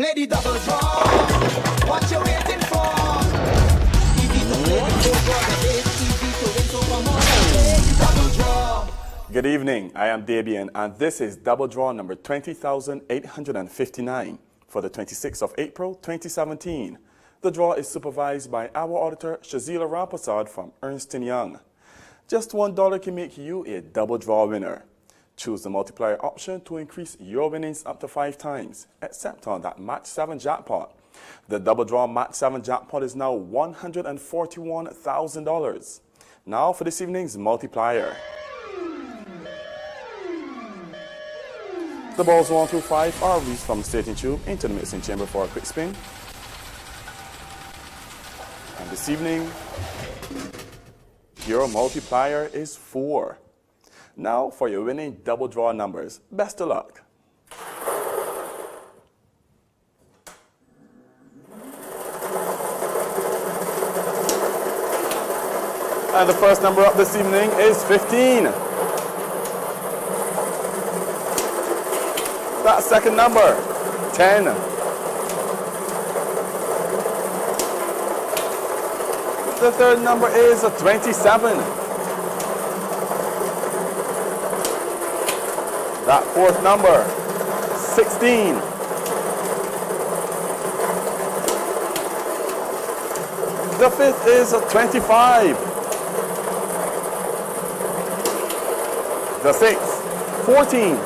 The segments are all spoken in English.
Play the double draw. What you waiting for? Good evening, I am Debian, and this is double draw number 20,859 for the 26th of April 2017. The draw is supervised by our auditor Shazila Rampersad from Ernst & Young. Just $1 can make you a double draw winner. Choose the multiplier option to increase your winnings up to five times, except on that Match 7 jackpot. The double draw Match 7 jackpot is now $141,000. Now for this evening's multiplier. The balls 1 through 5 are released from the staging tube into the mixing chamber for a quick spin. And this evening, your multiplier is 4. Now for your winning double draw numbers. Best of luck. And the first number up this evening is 15. That second number, 10. The third number is 27. That fourth number, 16. The fifth is 25. The sixth, 14.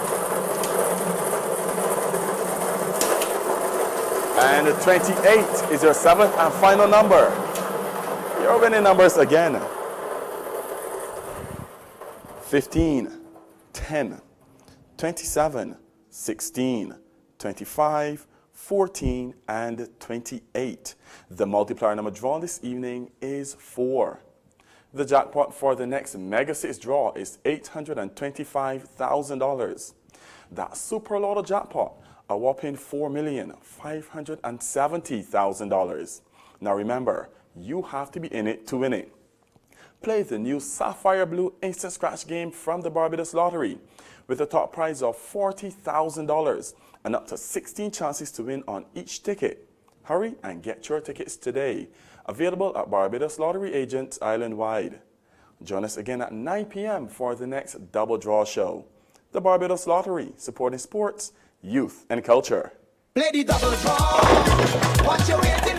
And 28 is your seventh and final number. Your winning numbers again. 15, 10, 27, 16, 25, 14, and 28. The multiplier number drawn this evening is 4. The jackpot for the next Mega 6 draw is $825,000. That Super Lotto jackpot, a whopping $4,570,000. Now remember, you have to be in it to win it. Play the new Sapphire Blue Instant Scratch game from the Barbados Lottery with a top prize of $40,000 and up to 16 chances to win on each ticket. Hurry and get your tickets today. Available at Barbados Lottery agents island-wide. Join us again at 9 p.m. for the next Double Draw Show. The Barbados Lottery, supporting sports, youth, and culture. Play the double draw. What you waiting